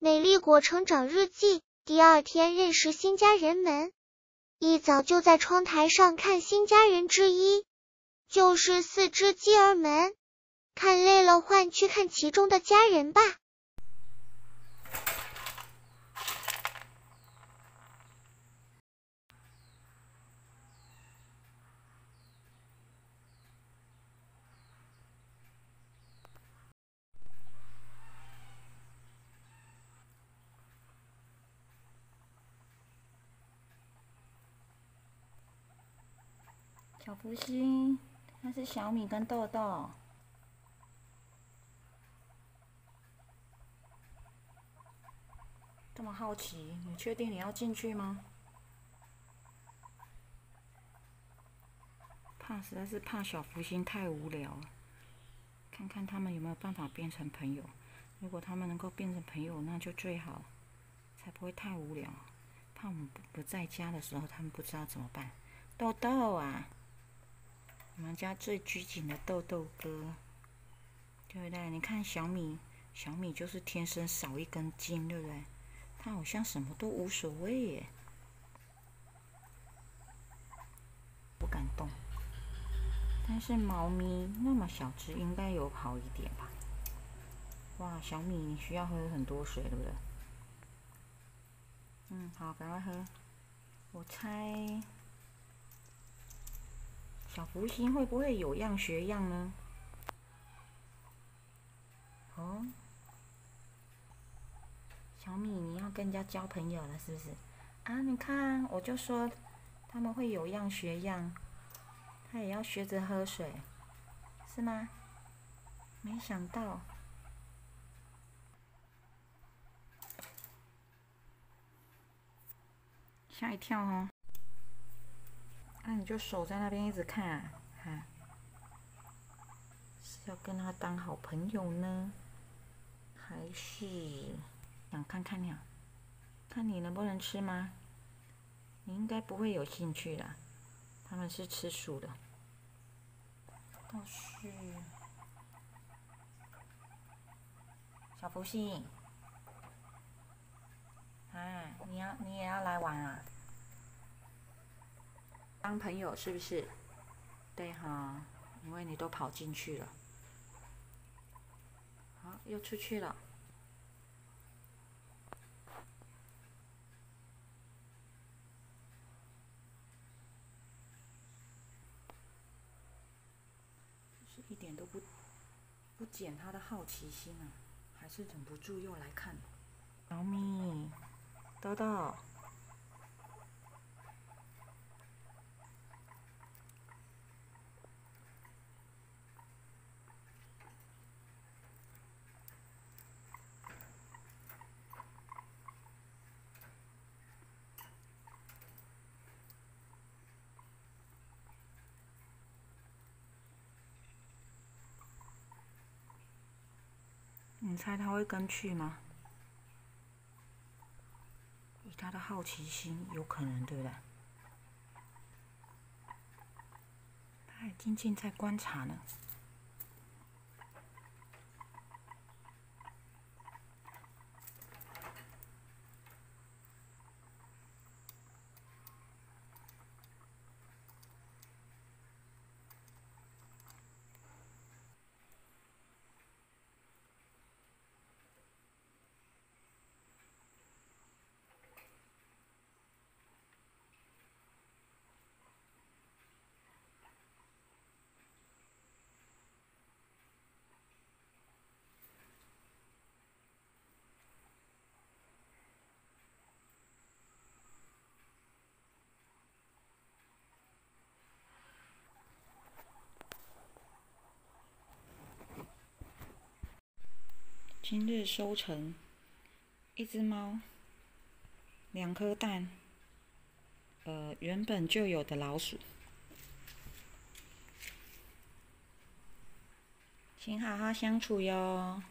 美丽果成长日记。第二天认识新家人们，一早就在窗台上看新家人之一，就是四只鸡儿们。看累了，换去看其中的家人吧。小福星，那是小米跟豆豆。这么好奇，你确定你要进去吗？怕实在是怕小福星太无聊，看看他们有没有办法变成朋友。如果他们能够变成朋友，那就最好，才不会太无聊。怕我们不不在家的时候，他们不知道怎么办。豆豆啊！我们家最拘谨的豆豆哥，对不对？你看小米，小米就是天生少一根筋，对不对？他好像什么都无所谓耶，不敢动。但是猫咪那么小只，应该有好一点吧？哇，小米你需要喝很多水，对不对？嗯，好，赶快喝。我猜。小福星会不会有样学样呢？哦，小米，你要跟人家交朋友了是不是？啊，你看，我就说他们会有样学样，他也要学着喝水，是吗？没想到，吓一跳哦。那你就守在那边一直看啊，哈，是要跟他当好朋友呢，还是想看看鸟？看你能不能吃吗？你应该不会有兴趣的，他们是吃素的。倒是小福星，啊，你要你也要来玩啊？当朋友是不是？对哈，因为你都跑进去了。好，又出去了。是一点都不不减他的好奇心啊，还是忍不住又来看。小咪，豆豆。猜他会跟去吗？以他的好奇心，有可能，对不对？他还静静在观察呢。今日收成：一只猫，两颗蛋，呃，原本就有的老鼠，请好好相处哟。